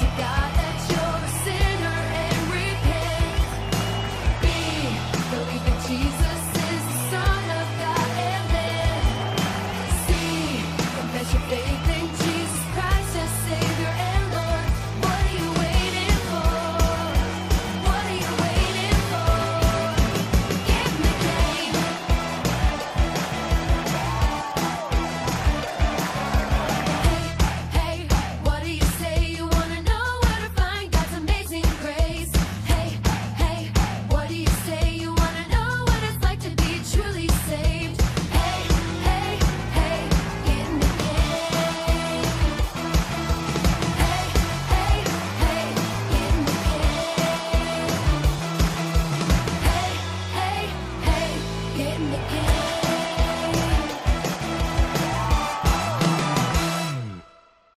to